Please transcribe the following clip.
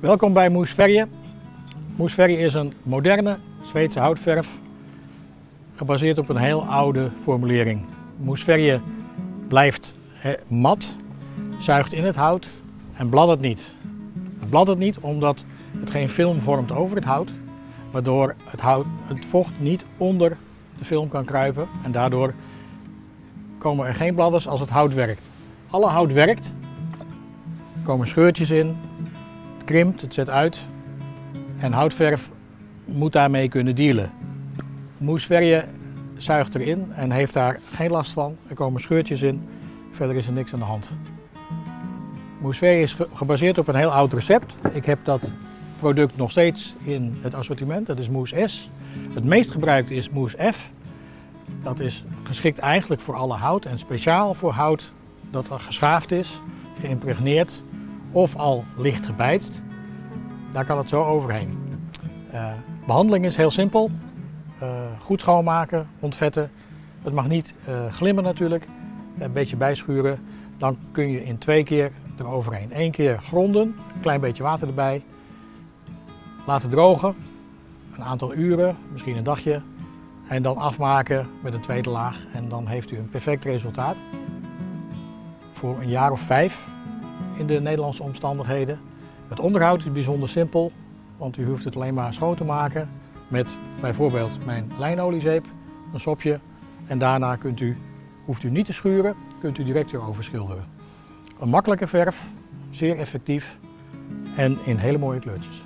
Welkom bij Moesverje. Moesverje is een moderne Zweedse houtverf gebaseerd op een heel oude formulering. Moesverje blijft mat, zuigt in het hout en bladdert niet. Het bladdert niet omdat het geen film vormt over het hout, waardoor het, hout, het vocht niet onder de film kan kruipen en daardoor komen er geen bladders als het hout werkt. Alle hout werkt, er komen scheurtjes in, krimpt, het zet uit en houtverf moet daarmee kunnen dealen. Moesverje zuigt erin en heeft daar geen last van. Er komen scheurtjes in, verder is er niks aan de hand. Moesverje is gebaseerd op een heel oud recept. Ik heb dat product nog steeds in het assortiment, dat is Moes S. Het meest gebruikt is Moes F. Dat is geschikt eigenlijk voor alle hout en speciaal voor hout dat al geschaafd is, geïmpregneerd of al licht gebijtst. Daar kan het zo overheen. Uh, behandeling is heel simpel. Uh, goed schoonmaken, ontvetten. Het mag niet uh, glimmen natuurlijk. Een beetje bijschuren. Dan kun je in twee keer eroverheen. Eén keer gronden, een klein beetje water erbij. Laten drogen, een aantal uren, misschien een dagje. En dan afmaken met een tweede laag en dan heeft u een perfect resultaat. Voor een jaar of vijf in de Nederlandse omstandigheden. Het onderhoud is bijzonder simpel, want u hoeft het alleen maar schoon te maken met bijvoorbeeld mijn lijnoliezeep, een sopje en daarna kunt u, hoeft u niet te schuren, kunt u direct weer overschilderen. Een makkelijke verf, zeer effectief en in hele mooie kleurtjes.